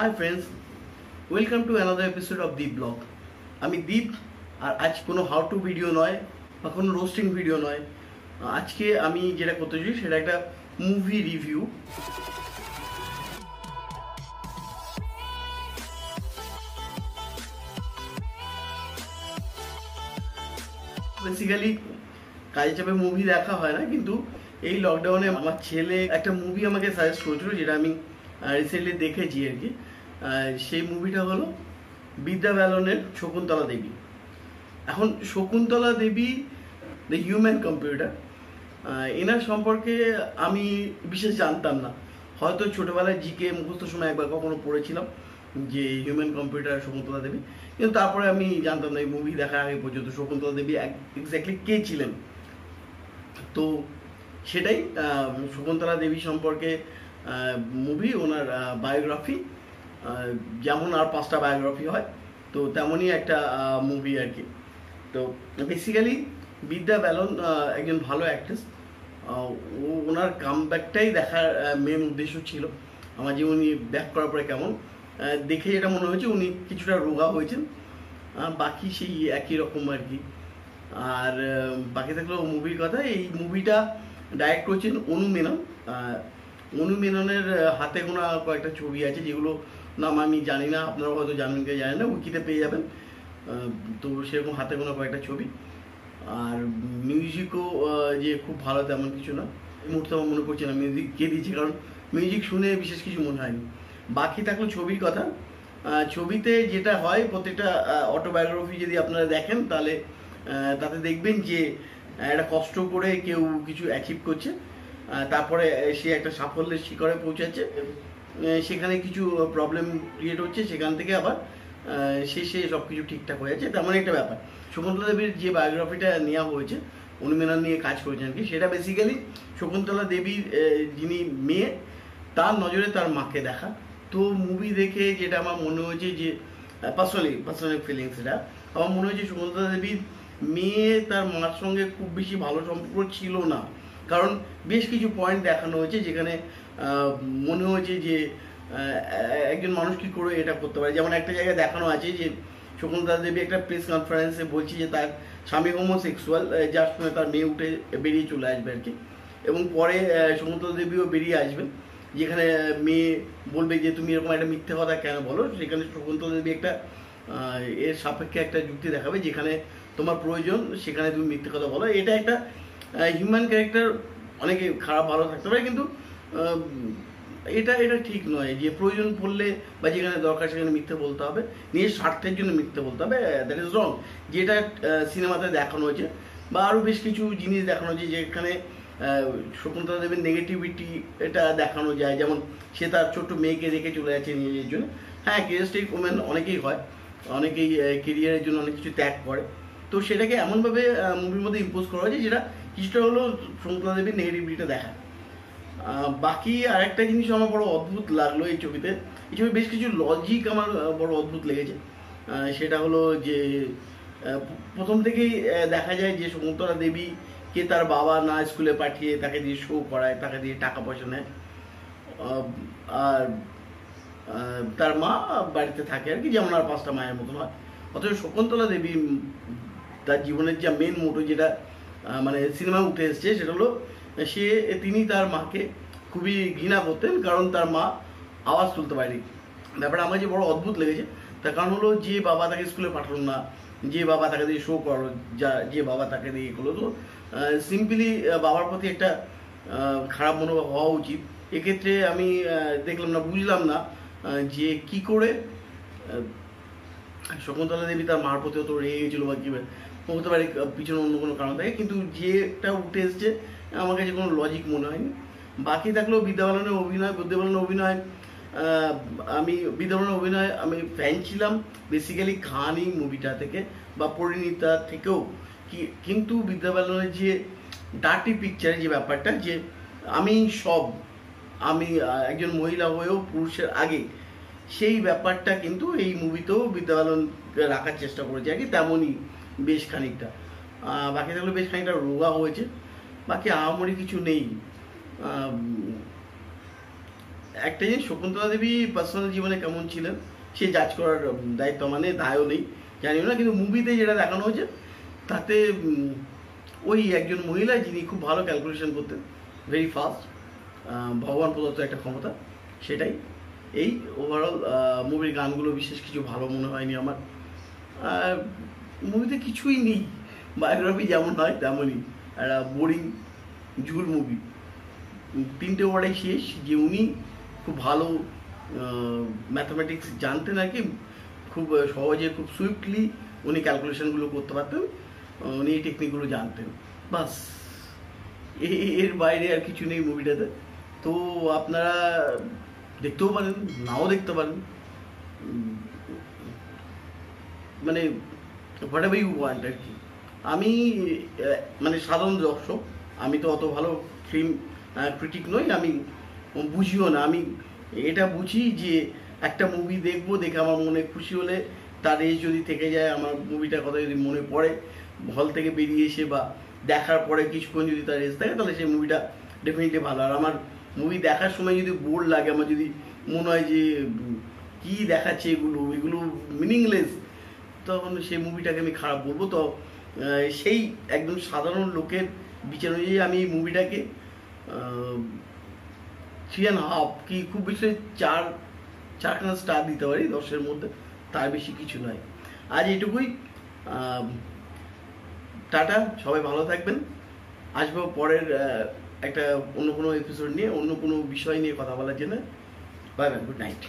Hi friends welcome to another episode of Deep blog আমি দীপ, আর আজ কোনো হাউ টু ভিডিও নয়, বা কোনো রোস্টিং ভিডিও নয়। আজকে আমি যেটা করতে চাই সেটা একটা মুভি রিভিউ বেসিক্যালি কাজে চাপে মুভি দেখা হয় না, কিন্তু এই লকডাউনে আমার ছেলে একটা মুভি আমাকে সাজেস্ট করেছিল, যেটা আমি রিসেন্টলি দেখেছি আর কি। সেই মুভিটা হলো বিদ্যা ব্যালনের শকুন্তলা দেবী। এখন Shakuntala Devi the human computer এনার সম্পর্কে আমি বিশেষ জানতাম না। হয়তো ছোটবেলায় জিকে মুখস্থ সময় একবার কখনো পড়েছিলাম যে হিউম্যান কম্পিউটার শকুন্তলা দেবী। কিন্তু তারপরে আমি জানতাম না, এই মুভি দেখার আগে পর্যন্ত শকুন্তলা দেবী এক্স্যাক্টলি কে ছিলেন? তো সেটাই শকুন্তলা দেবী সম্পর্কে মুভি ওনার বায়োগ্রাফি যেমন আর পাঁচটা বায়োগ্রাফি হয়, তো তেমনই একটা মুভি আর কি। তো বেসিক্যালি বিদ্যা ব্যালন একজন ভালো অ্যাক্ট্রেস ও, ওনার কামব্যাকটাই দেখার মেন উদ্দেশ্য ছিল। আমার যে উনি ব্যাক করার পরে কেমন দেখে যেটা মনে হয়েছে, উনি কিছুটা রোগা হয়েছেন। বাকি সেই একই রকম আর কি। আর বাকি থাকল মুভির কথা। এই মুভিটা ডাইরেক্ট করছেন অনু মেনন। আহ, অনু মেননের হাতে গোনা কয়েকটা ছবি আছে যেগুলো নাম আমি জানি না আপনারা হয়তো জানেন কি জানেন না উইকিতে পেয়ে যাবেন। তো সেরকম হাতে গোনা কয়েকটা ছবি। আর মিউজিকও যে খুব ভালো তেমন কিছু না। এই মুহূর্তে আমার মনে পড়ছে না মিউজিক কে দিয়েছে কারণ মিউজিক শুনে বিশেষ কিছু মনে হয়নি। বাকি থাকল ছবির কথা। ছবিতে যেটা হয় প্রত্যেকটা অটোবায়োগ্রাফি যদি আপনারা দেখেন তাহলে তাতে দেখবেন যে একটা কষ্ট করে কেউ কিছু অ্যাচিভ করছে। তারপরে সে একটা সাফল্যের শিখরে পৌঁছাচ্ছে সেখানে কিছু প্রবলেম ক্রিয়েট হচ্ছে সেখান থেকে আবার আহ, শেষে সব কিছু ঠিকঠাক হয়ে যাচ্ছে। তেমন একটা ব্যাপার। শকুন্তলা দেবীর যে বায়োগ্রাফিটা নেওয়া হয়েছে অনুমেনন নিয়ে কাজ করেছেন কি সেটা বেসিক্যালি শকুন্তলা দেবীর যিনি মেয়ে তার নজরে তার মাকে দেখা। তো মুভি দেখে যেটা আমার মনে হয়েছে যে পার্সোনালি পার্সোনাল ফিলিংস এটা আমার মনে হয়েছে শকুন্তলা দেবীর মেয়ে তার মার সঙ্গে খুব বেশি ভালো সম্পর্ক ছিল না। কারণ বেশ কিছু পয়েন্ট দেখানো হয়েছে যেখানে মনে হয়েছে যে একজন মানুষ কি করে এটা করতে পারে। যেমন একটা জায়গায় দেখানো আছে যে, শকুন্তলা দেবী একটা প্রেস কনফারেন্সে বলছি যে তার স্বামী হোমোসেক্সুয়াল যার সঙ্গে তার মেয়ে উঠে বেরিয়ে চলে আসবে আর কি। এবং পরে শকুন্তলা দেবীও বেরিয়ে আসবেন যেখানে মেয়ে বলবে যে, তুমি এরকম একটা মিথ্যে কথা কেন বলো? সেখানে শকুন্তলা দেবী একটা এর সাপেক্ষে একটা যুক্তি দেখাবে, যেখানে তোমার প্রয়োজন, সেখানে তুমি মিথ্যে কথা বলো। এটা একটা হিউম্যান ক্যারেক্টার অনেকে খারাপ, ভালো থাকতে পারে, কিন্তু এটা এটা ঠিক নয় যে প্রয়োজন পড়লে বা যেখানে দরকার সেখানে মিথ্যে বলতে হবে। নিজের স্বার্থের জন্য মিথ্যে বলতে হবে দ্যাট ইজ রং যেটা সিনেমাতে দেখানো হয়েছে, বা আরও বেশ কিছু জিনিস দেখানো হয়েছে, যেখানে শকুন্তলা দেবীর নেগেটিভিটি এটা দেখানো যায়। যেমন, সে তার ছোট্ট মেয়েকে রেখে চলে যাচ্ছে নিজের জন্য। হ্যাঁ কেরিয়ারিস্টিক ওমেন অনেকেই হয়, অনেকেই কেরিয়ারের জন্য অনেক কিছু ত্যাগ করে। তো সেটাকে এমনভাবে মুভির মধ্যে ইম্পোজ করা হয়েছে, যেটা কিছুটা হলো শকুন্তলা দেবীর নেগেটিভিটিটা দেখা। বাকি আরেকটা জিনিস আমার বড় অদ্ভুত লাগল এই ছবিতে। এই ছবি বেশ কিছু লজিক আমার বড় অদ্ভুত লেগেছে। সেটা হলো যে প্রথম থেকেই দেখা যায় যে শকুন্তলা দেবী কে তার বাবা না স্কুলে পাঠিয়ে তাকে দিয়ে শো করায়, তাকে দিয়ে টাকা পয়সা নেয়। আর তার মা বাড়িতে থাকে আর কি, যেমন আর পাঁচটা মায়ের মতন হয়। অথচ শকুন্তলা দেবী তার জীবনের যা মেন মোটো যেটা মানে সিনেমা উঠে এসছে, সেটা হলো, সে, তিনি তার মাকে খুবই ঘৃণা করতেন, কারণ তার মা আওয়াজ তুলতে পারেনি। ব্যাপারটা আমার যে বড় অদ্ভুত লেগেছে। তার কারণ হলো, যে বাবা তাকে স্কুলে পাঠালো না, যে বাবা তাকে দিয়ে শো করল, যা, যে বাবা তাকে দিয়ে করল, তো সিম্পলি বাবার প্রতি একটা খারাপ মনোভাব হওয়া উচিত। এক্ষেত্রে আমি দেখলাম না, বুঝলাম না যে কি করে শকুন্তলা দেবী তার মার প্রতি অত রেগে গেছিল বা কি হতে পারে পিছনে অন্য কোনো কারণ থাকে। কিন্তু যেটা উঠে এসছে, আমার কাছে কোনো লজিক মনে হয়নি। বাকি থাকলেও বিদ্যাবালনের অভিনয় বিদ্যাবালনের অভিনয় আমি বিদ্যাবালনের অভিনয়, আমি ফ্যান ছিলাম বেসিক্যালি খানি মুভিটা থেকে বা পরিণীতা থেকেও। কি, কিন্তু বিদ্যাবালনের যে ডার্টি পিকচারের যে ব্যাপারটা, যে আমি সব, আমি একজন মহিলা হয়েও পুরুষের আগে, সেই ব্যাপারটা কিন্তু এই মুভিতেও বিদ্যাবালন রাখার চেষ্টা করেছে। আর কি তেমনই বেশ খানিকটা। বাকি থাকলে বেশ খানিকটা রোগা হয়েছে। বাকি আহামরি কিছু নেই। একটা জিনিস, শকুন্তলা দেবী পার্সোনাল জীবনে কেমন ছিলেন, সে জাজ করার দায়িত্ব মানে দায়ও নেই, জানিও না, কিন্তু মুভিতে যেটা দেখানো হয়েছে, তাতে ওই একজন মহিলা যিনি খুব ভালো ক্যালকুলেশন করতেন ভেরি ফাস্ট ভগবান প্রদত্ত একটা ক্ষমতা, সেটাই। এই ওভারঅল মুভির গানগুলো বিশেষ কিছু ভালো মনে হয়নি আমার। মুভিতে কিছুই নেই। বায়োগ্রাফি যেমন হয়, তেমনই। একটা বোরিং ঝুল মুভি তিনটে ওয়ার্ডে শেষ, যে উনি খুব ভালো ম্যাথামেটিক্স জানতেন আর কি, খুব সহজে, খুব সুইফটলি উনি ক্যালকুলেশনগুলো করতে পারতেন, উনি এই টেকনিকগুলো জানতেন। বাসের বাইরে আর কিছু নেই মুভিটাতে তো আপনারা দেখতেও পারেন, নাও দেখতে পারেন। মানে হোয়াট এভার ইউ ওয়ান্ট আর কি। আমি মানে সাধারণ দর্শক, আমি তো অত ভালো ফিল্ম ক্রিটিক নই, আমি বুঝিও না। আমি এটা বুঝি যে একটা মুভি দেখব, দেখে আমার মনে খুশি হলে তার এজ যদি থেকে যায়, আমার মুভিটার কথা যদি মনে পড়ে হল থেকে বেরিয়ে এসে বা দেখার পরে কিছুক্ষণ যদি তার এজ থাকে, তাহলে সেই মুভিটা ডেফিনেটলি ভালো। আর আমার মুভি দেখার সময় যদি বোর লাগে, আমার যদি মনে হয় যে কি দেখাচ্ছে এগুলো এগুলো মিনিংলেস তখন সেই মুভিটাকে আমি খারাপ বলব। তো সেই একদম সাধারণ লোকের বিচার অনুযায়ী আমি এই মুভিটাকে থ্রি অ্যান্ড হাফ কি খুব বেশি চার, চারখানা স্টার দিতে পারি দশের মধ্যে, তার বেশি কিছু নয়। আজ এটুকুই টাটা, সবাই ভালো থাকবেন। আসব পরের একটা অন্য কোনো এপিসোড নিয়ে, অন্য কোনো বিষয় নিয়ে কথা বলার জন্য। Bye bye good night